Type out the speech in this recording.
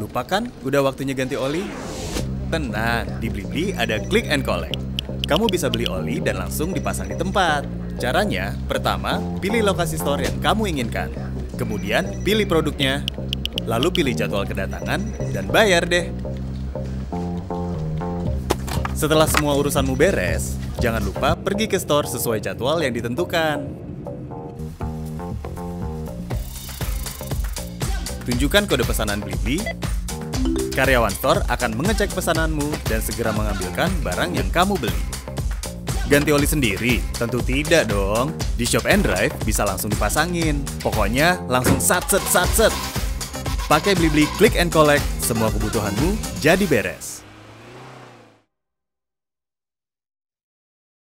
Lupa kan udah waktunya ganti oli? Tenang, di Blibli ada click and collect. Kamu bisa beli oli dan langsung dipasang di tempat. Caranya, pertama, pilih lokasi store yang kamu inginkan. Kemudian, pilih produknya. Lalu pilih jadwal kedatangan dan bayar deh. Setelah semua urusanmu beres, jangan lupa pergi ke store sesuai jadwal yang ditentukan. Tunjukkan kode pesanan Blibli. Karyawan store akan mengecek pesananmu dan segera mengambilkan barang yang kamu beli. Ganti oli sendiri? Tentu tidak dong. Di Shop and Drive bisa langsung dipasangin. Pokoknya langsung satset satset. Pakai Blibli Click and Collect, semua kebutuhanmu jadi beres.